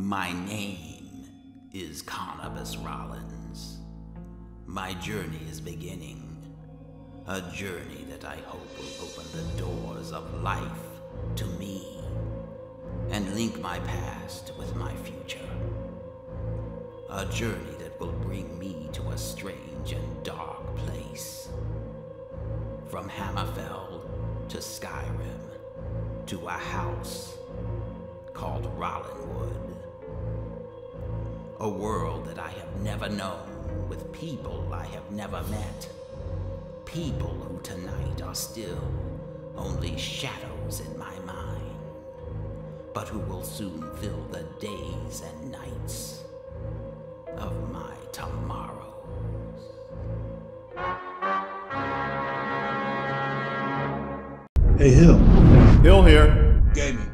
My name is Carnabas Rollins. My journey is beginning. A journey that I hope will open the doors of life to me and link my past with my future. A journey that will bring me to a strange and dark place. From Hammerfell to Skyrim to a house called Rollinwood. A world that I have never known with people I have never met. People who tonight are still only shadows in my mind, but who will soon fill the days and nights of my tomorrows. Hey, Hill. Hill here. Gaming.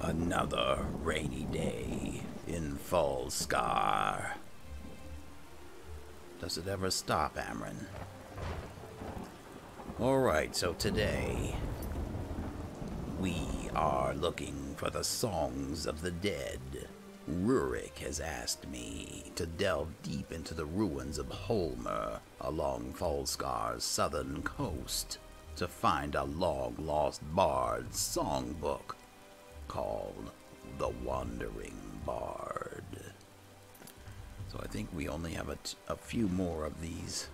Another rainy day in Falskaar. Does it ever stop, Amron? Alright, so today we are looking for the songs of the dead. Rurik has asked me to delve deep into the ruins of Holmer along Falskaar's southern coast to find a long lost bard's songbook called The Wandering Bard. So I think we only have a, few more of these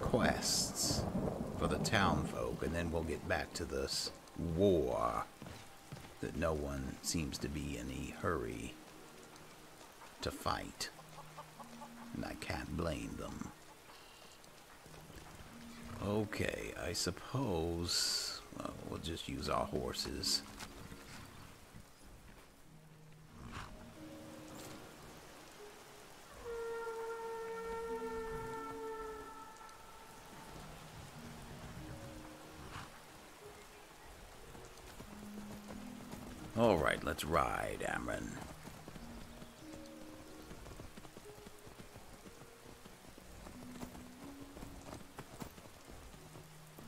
quests for the townfolk, and then we'll get back to this war that no one seems to be in a hurry to fight. And I can't blame them. Okay, I suppose well, we'll just use our horses. All right, let's ride, Amron.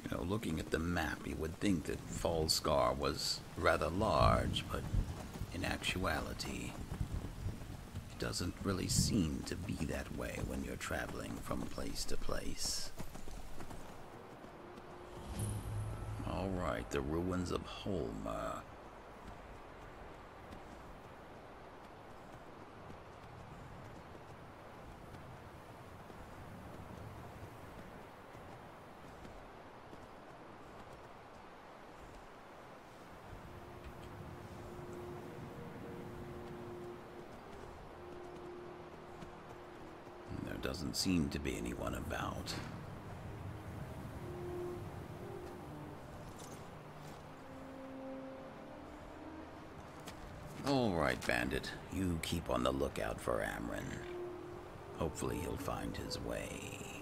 You know, looking at the map, you would think that Falskaar was rather large, but in actuality, it doesn't really seem to be that way when you're traveling from place to place. All right, the ruins of Holmer. There doesn't seem to be anyone about. All right, Bandit. You keep on the lookout for Amron. Hopefully he'll find his way.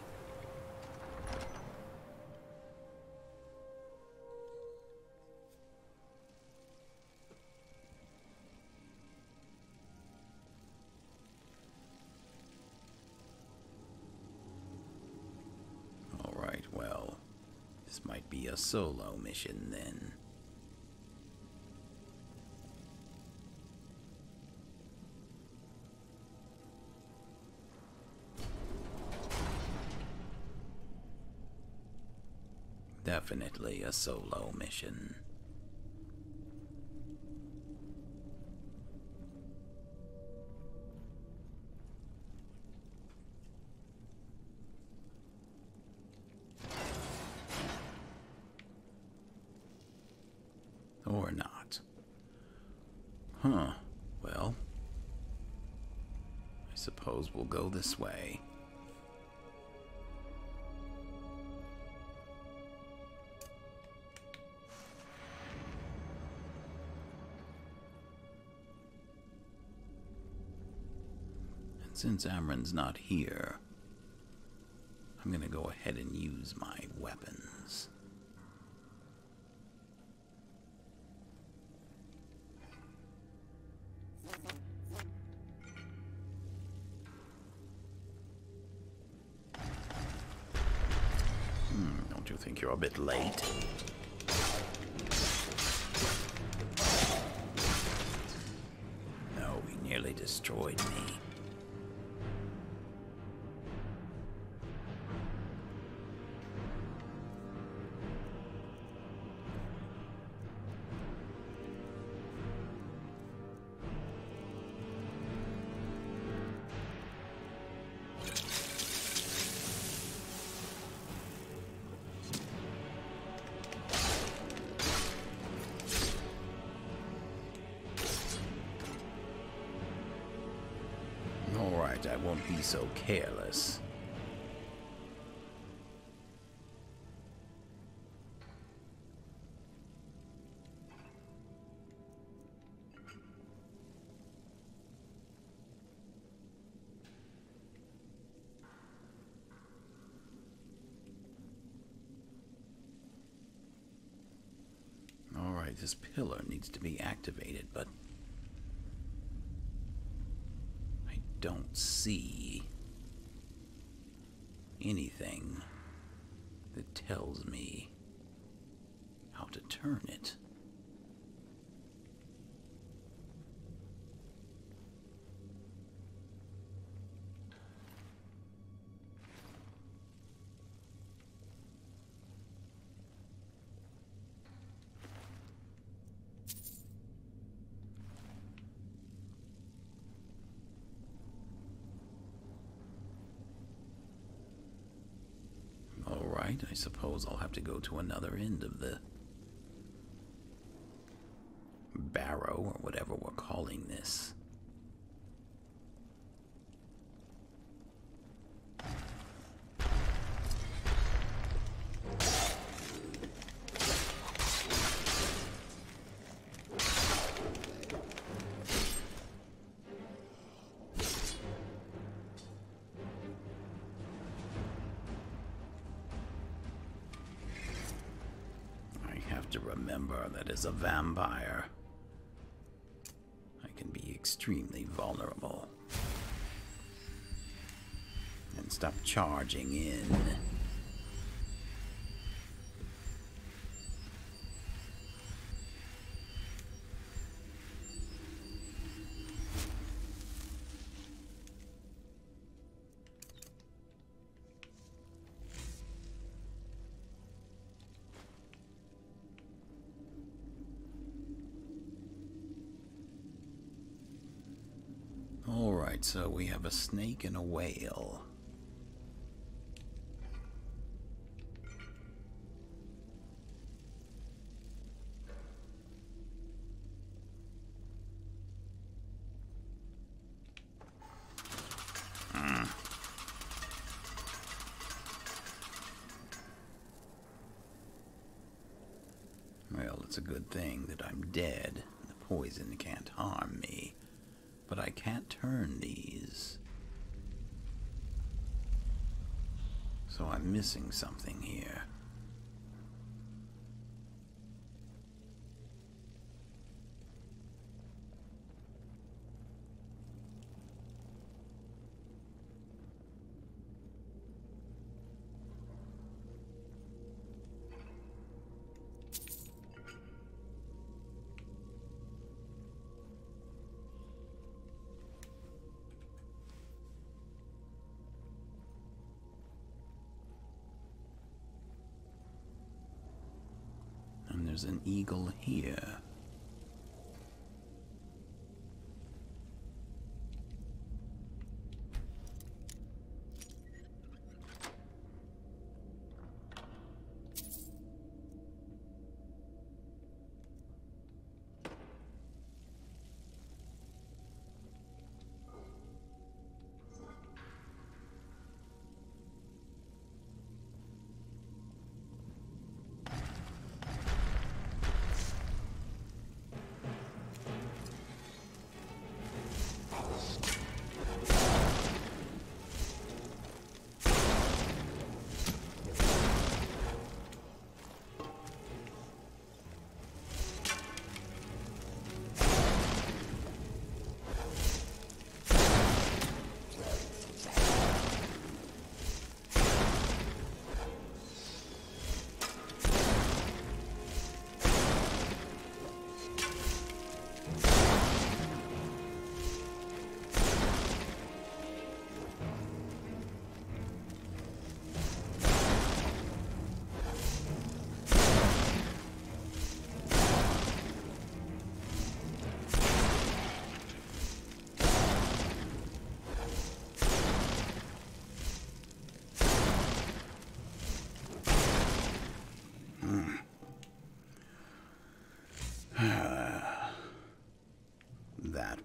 Solo mission then. Definitely a solo mission. Or not. Huh. Well, I suppose we'll go this way. And since Amron's not here, I'm gonna go ahead and use my weapons. you're a bit late. No, he nearly destroyed me. Alright, I won't be so careless. Alright, this pillar needs to be activated, but don't see anything that tells me how to turn it. Suppose I'll have to go to another end of the to remember that as a vampire, I can be extremely vulnerable. And stop charging in. We have a snake and a whale. So I'm missing something here. An eagle here.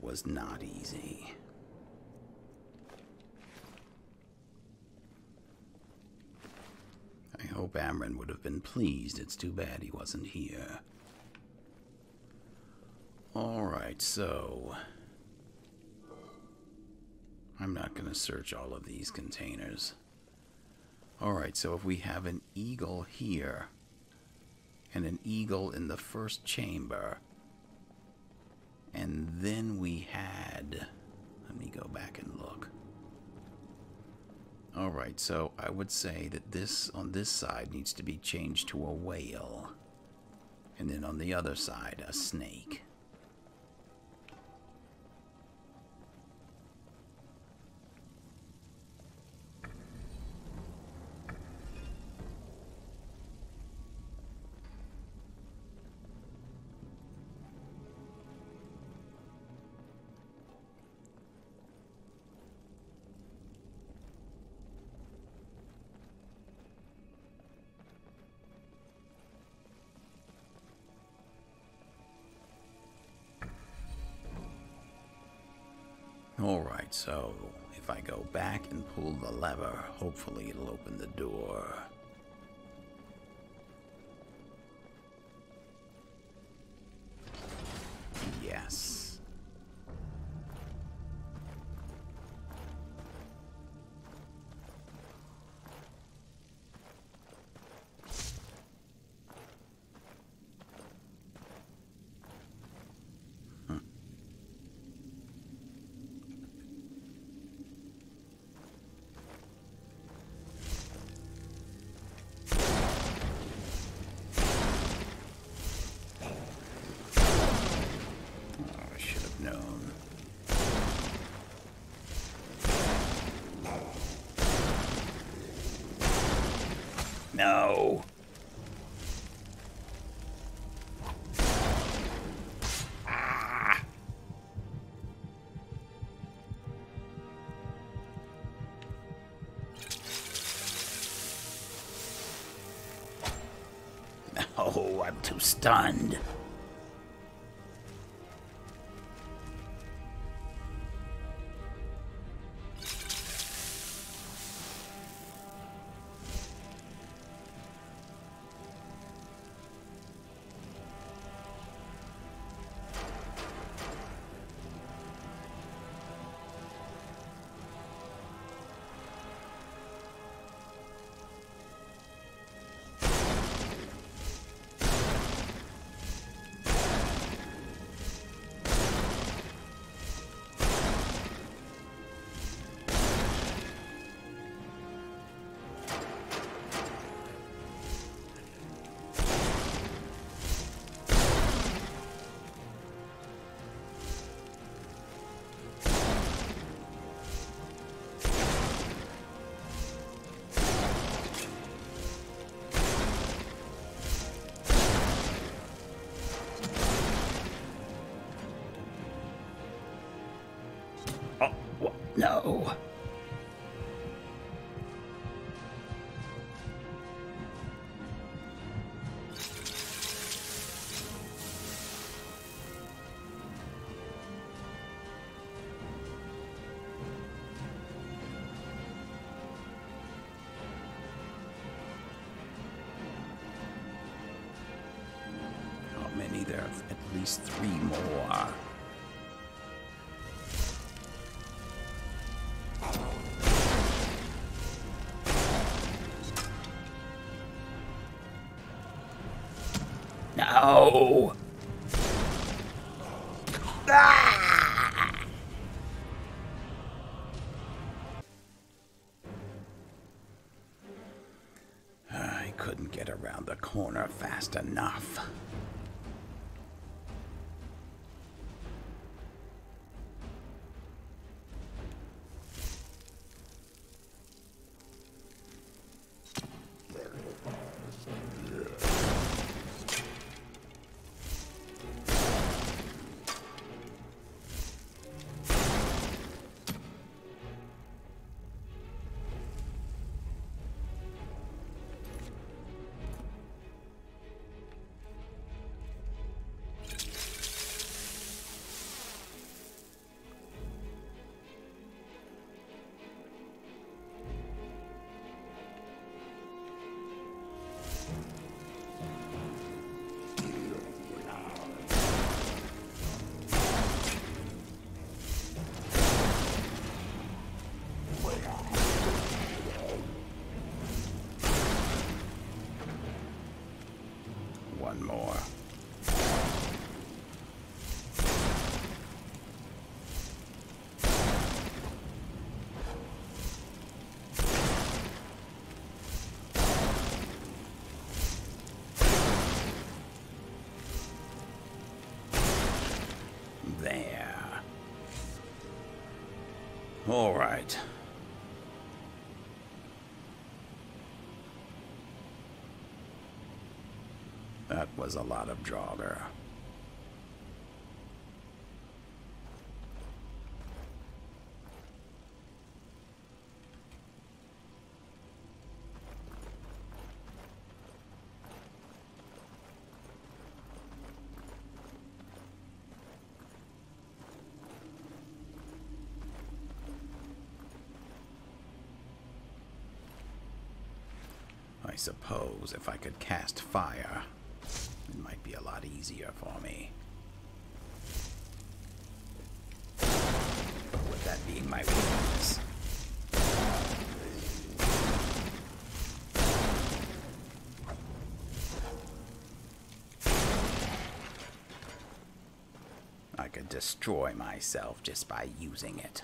Was not easy. I hope Amron would have been pleased. It's too bad he wasn't here. Alright, so. I'm not going to search all of these containers. Alright, so if we have an eagle here, and an eagle in the first chamber, then we had. Let me go back and look. Alright, so I would say that this on this side needs to be changed to a whale. And then on the other side, a snake. So if I go back and pull the lever, hopefully it'll open the door. No. Ah. No, I'm too stunned. No. All right. That was a lot of Draugr. I suppose if I could cast fire, it might be a lot easier for me. But with that being my weakness, I could destroy myself just by using it.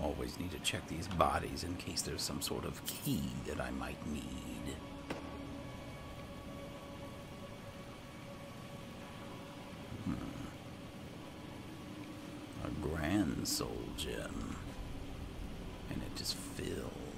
All right. Always need to check these bodies in case there's some sort of key that I might need. Hmm. A grand soul gem. And it is filled.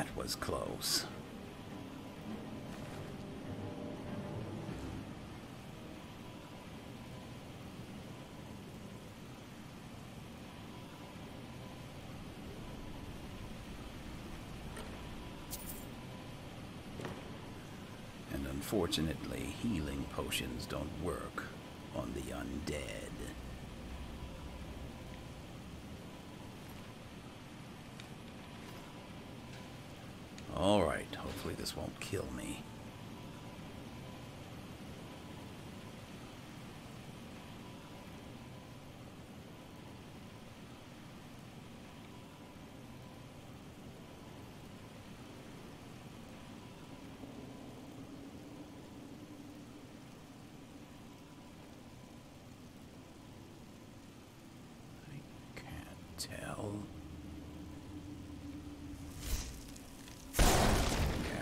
That was close. And unfortunately, healing potions don't work on the undead. Alright, hopefully this won't kill me. I can't tell.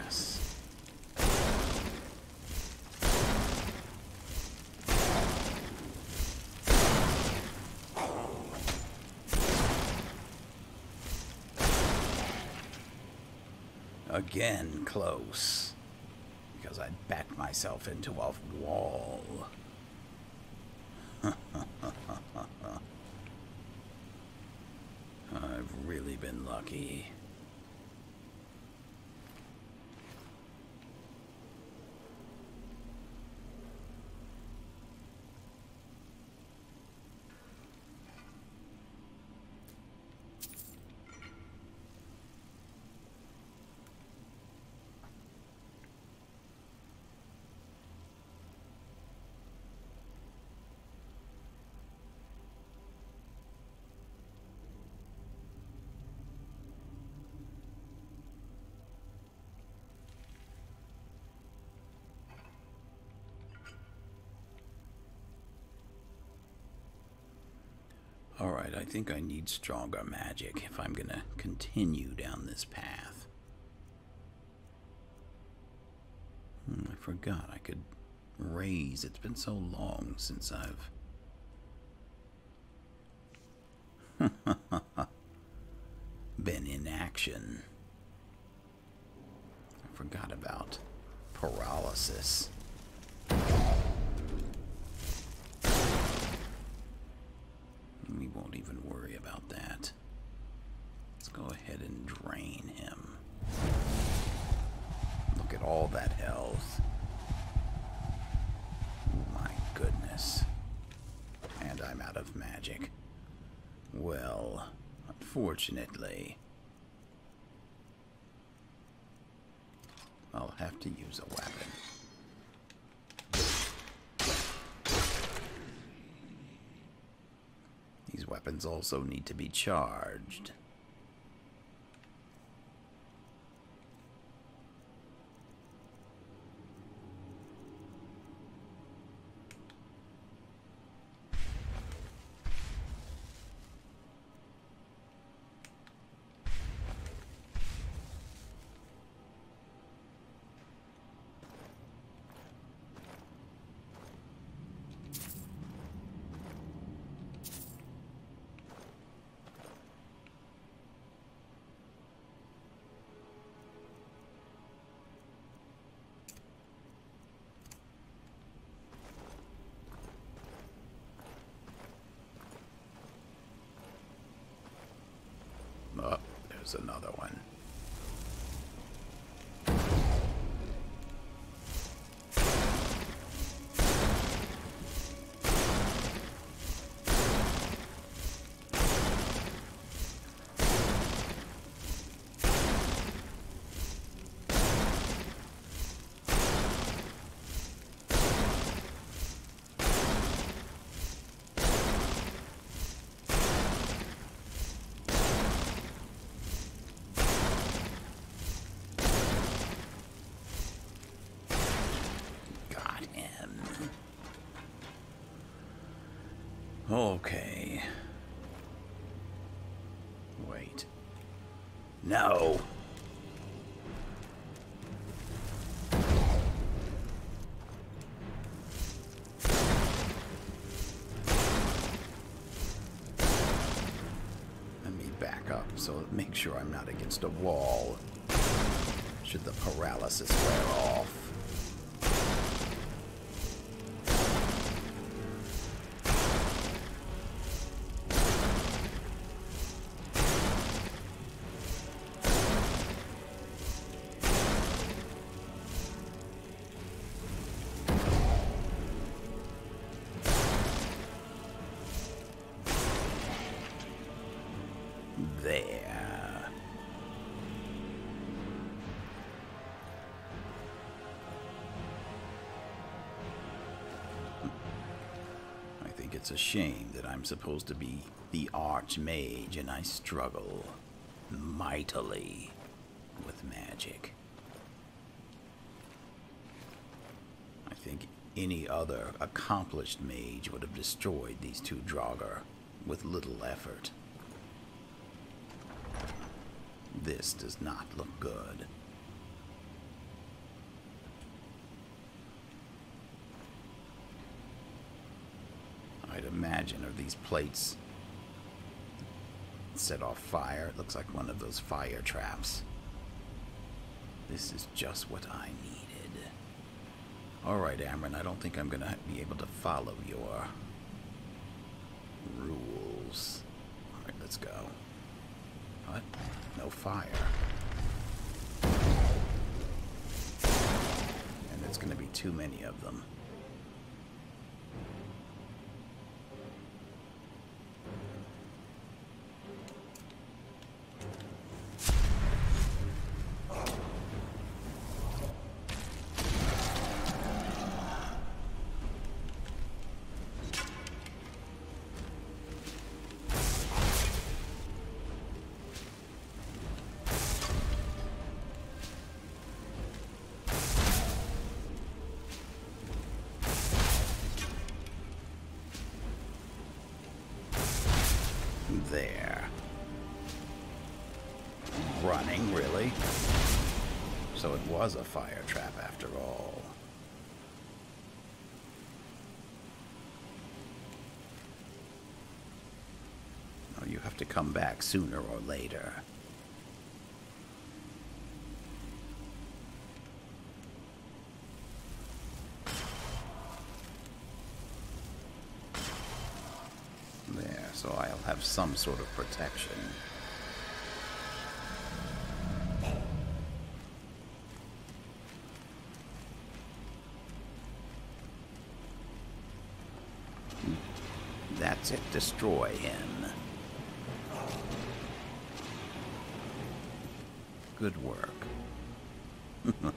Yes. Again, close. Because I backed myself into a wall. I've really been lucky. Alright, I think I need stronger magic if I'm gonna continue down this path. Hmm, I forgot I could raise. It's been so long since I've. been in action. I forgot about paralysis. We won't even worry about that. Let's go ahead and drain him. Look at all that health. Oh my goodness. And I'm out of magic. Well, unfortunately, I'll have to use a weapon. These weapons also need to be charged. Oh, another one. Okay. Wait. No. Let me back up so make sure I'm not against a wall. Should the paralysis wear off. It's a shame that I'm supposed to be the Archmage and I struggle mightily with magic. I think any other accomplished mage would have destroyed these two Draugr with little effort. This does not look good. I'd imagine are these plates set off fire? It looks like one of those fire traps. This is just what I needed. Alright, Amron, I don't think I'm gonna be able to follow your rules. Alright, let's go. What? No fire. And there's gonna be too many of them. was a fire trap after all. You have to come back sooner or later. There, so I'll have some sort of protection. That's it. Destroy him. Good work.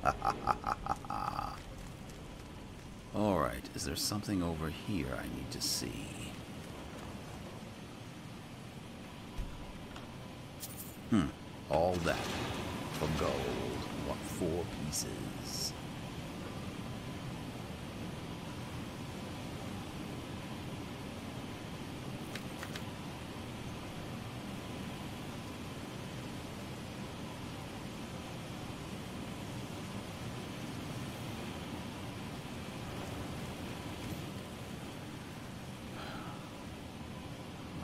Alright, is there something over here I need to see? Hmm, all that for gold. What, four pieces?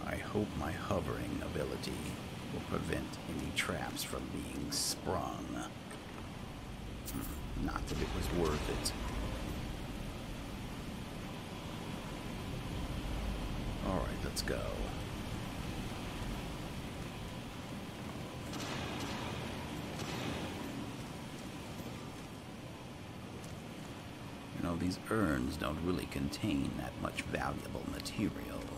I hope my hovering ability will prevent any traps from being sprung. Hmm, Not that it was worth it. Alright, let's go. You know, these urns don't really contain that much valuable material.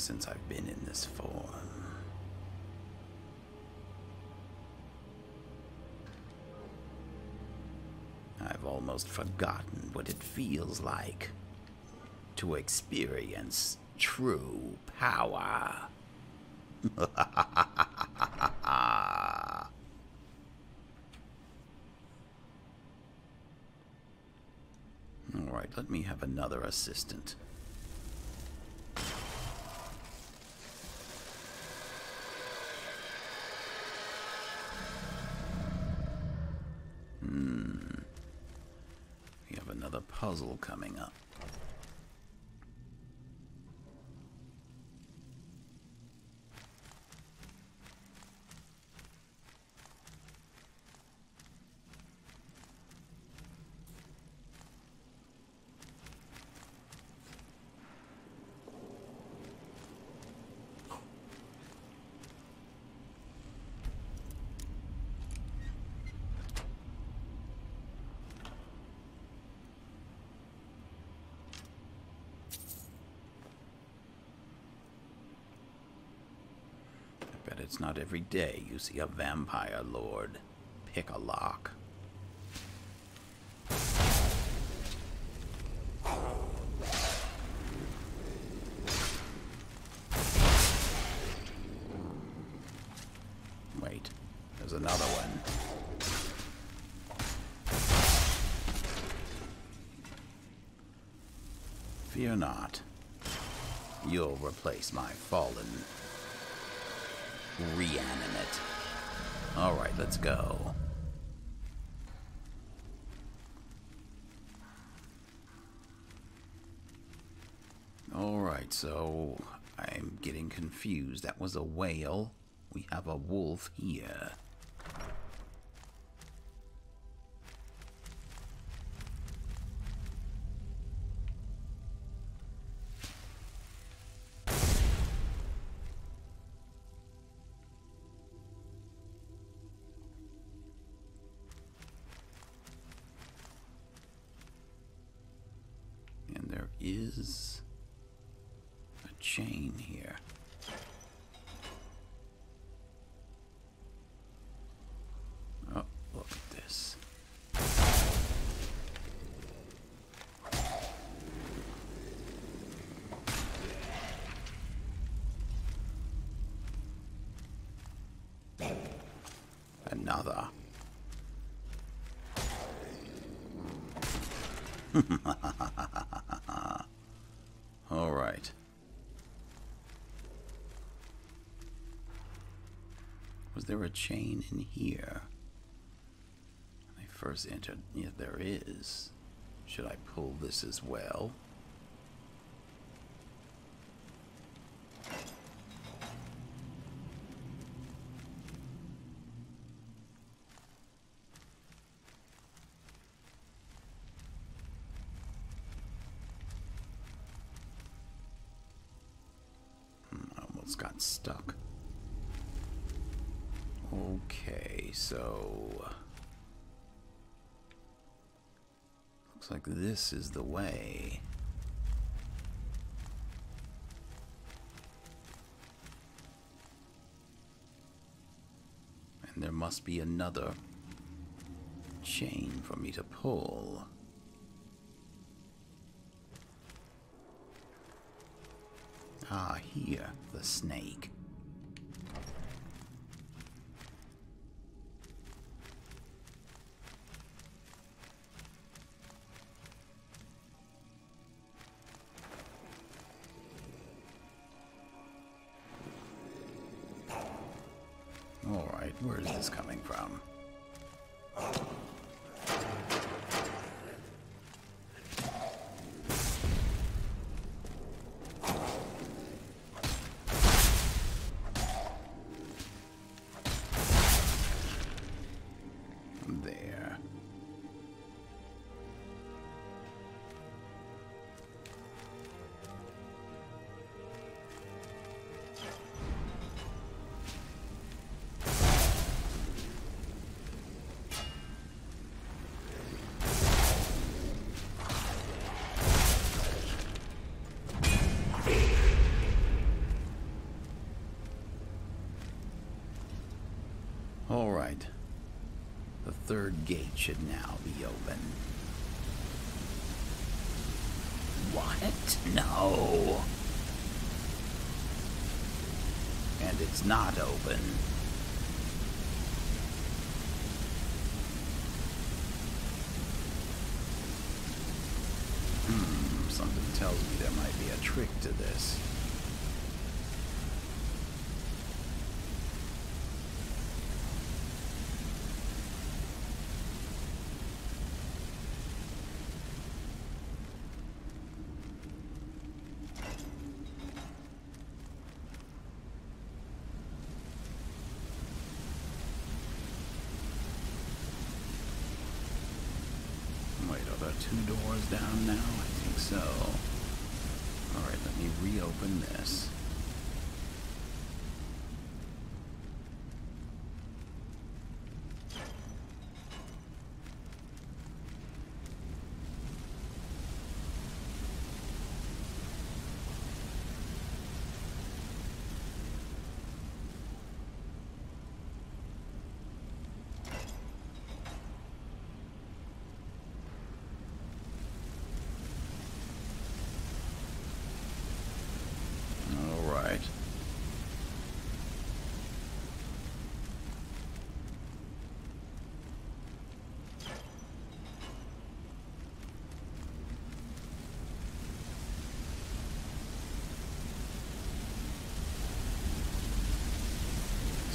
Since I've been in this form. I've almost forgotten what it feels like to experience true power. All right, let me have another assistant. Hmm. We have another puzzle coming up. I bet it's not every day you see a vampire lord pick a lock. Wait, there's another one. Fear not. You'll replace my fallen reanimate. All right, let's go. All right, so I'm getting confused. That was a whale. We have a wolf here. Is a chain here. Oh, look at this. brother. All right. Was there a chain in here? When I first entered, yeah, there is. Should I pull this as well? Looks like this is the way. And there must be another chain for me to pull. Ah, here, the snake. All right. The third gate should now be open. What? No. And it's not open. Hmm, something tells me there might be a trick to this. Wait, are there two doors down now? I think so. Alright, let me reopen this. Alright.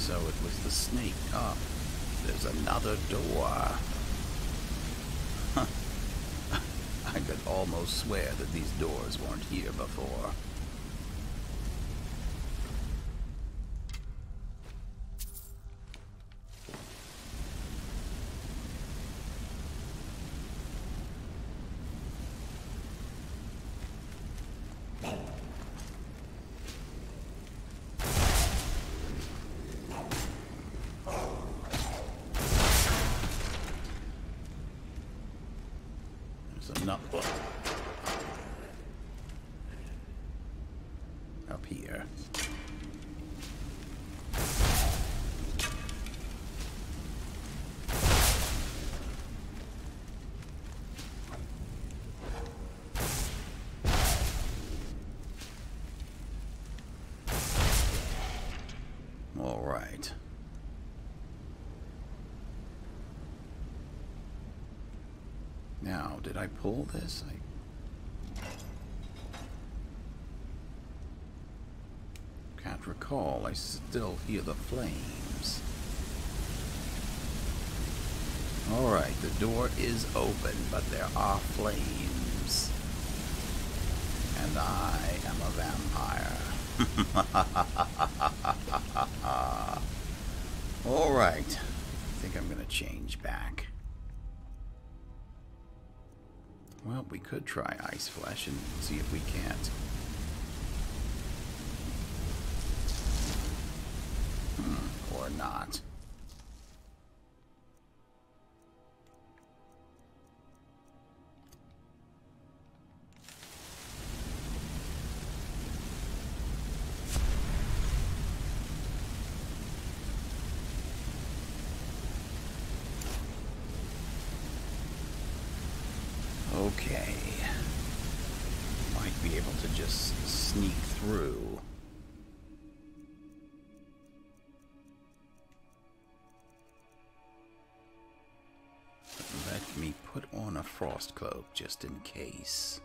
So it was the snake. Up. There's another door. I could almost swear that these doors weren't here before. Now, did I pull this? I... Can't recall. I still hear the flames. Alright, the door is open, but there are flames. And I am a vampire. Alright. I think I'm going to change back. Well, we could try Ice Flesh and see if we can't. Hmm, or not. Cloak just in case.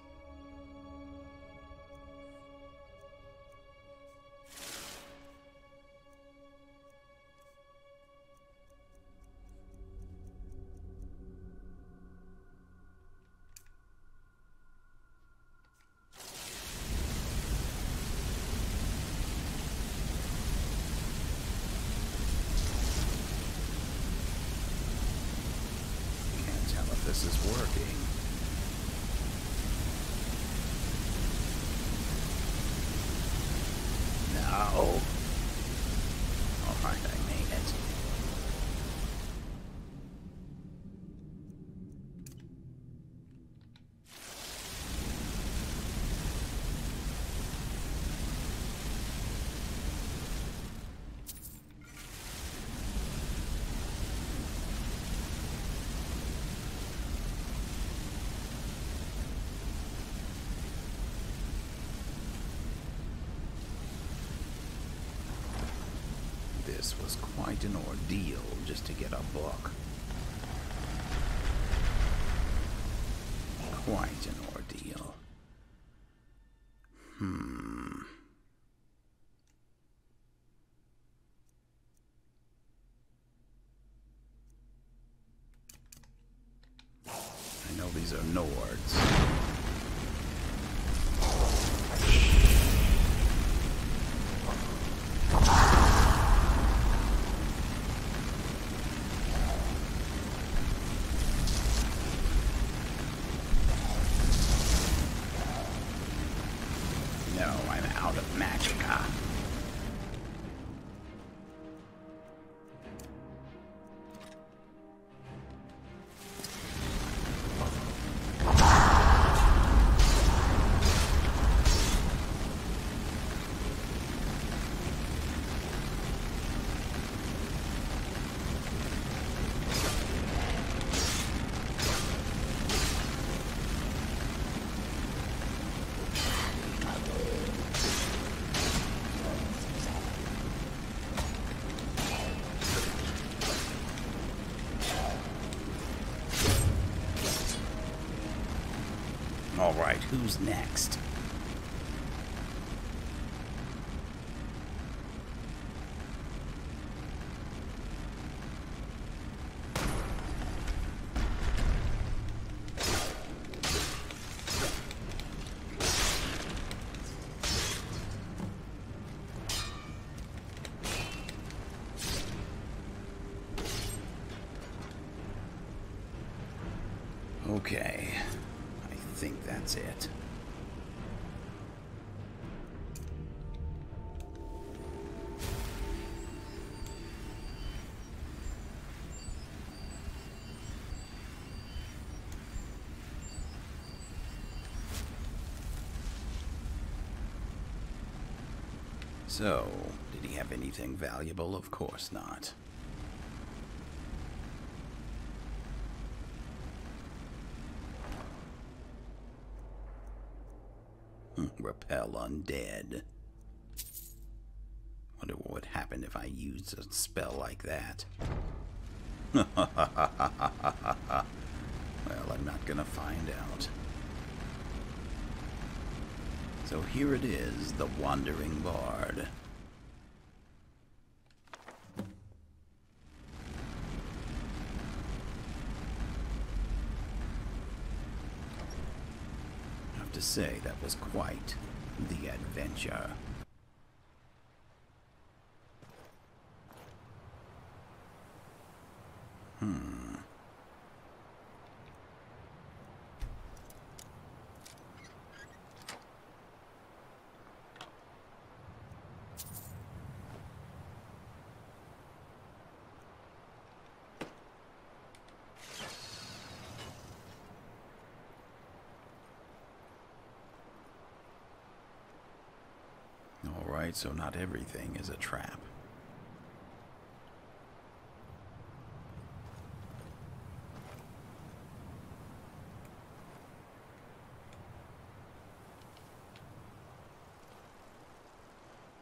Quite an ordeal just to get a book. Quite an ordeal. Who's next? Okay, think that's it. So, did he have anything valuable? Of course not. Hmm, Repel undead. Wonder what would happen if I used a spell like that. well, I'm not gonna find out. So here it is, the Wandering Bard. Say, that was quite the adventure. Hmm. So not everything is a trap.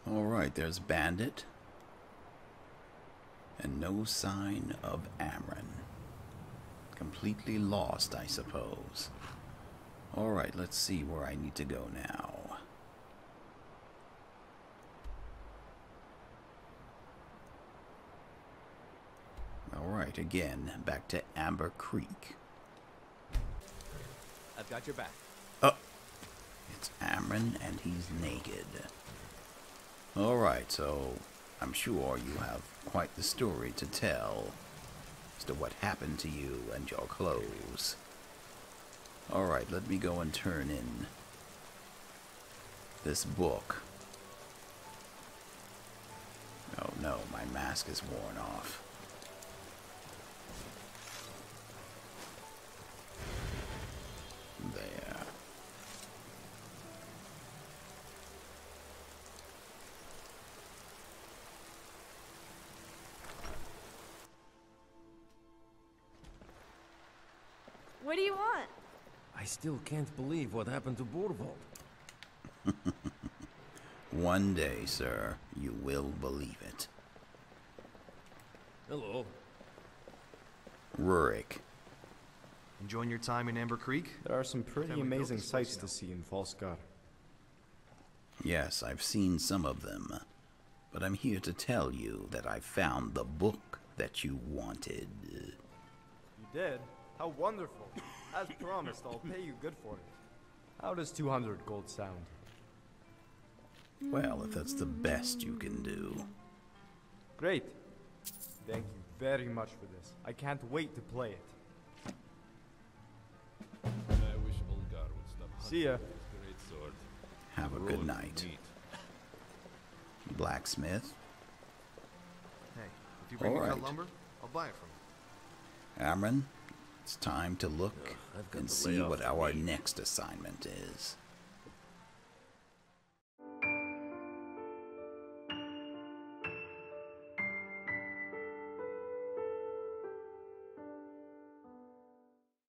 Alright, there's Bandit. And no sign of Amron. Completely lost, I suppose. Alright, let's see where I need to go now. Alright, again, back to Amber Creek. I've got your back. Oh, it's Amron and he's naked. Alright, so I'm sure you have quite the story to tell as to what happened to you and your clothes. Alright, let me go and turn in this book. Oh no, my mask is worn off. What do you want? I still can't believe what happened to Borvold. One day, sir, you will believe it. Hello. Rurik. Enjoying your time in Amber Creek? There are some pretty Can amazing sights to see in Falskaar. Yes, I've seen some of them. But I'm here to tell you that I found the book that you wanted. You did? How wonderful. As promised, I'll pay you good for it. How does 200 gold sound? Well, if that's the best you can do. Great. Thank you very much for this. I can't wait to play it. I wish Olgar would stop See ya. hunting with his great sword. Have a good night. meat. Blacksmith, Hey, if you bring me Alright. cut lumber, I'll buy it from you. Amron, it's time to look and see what our next assignment is.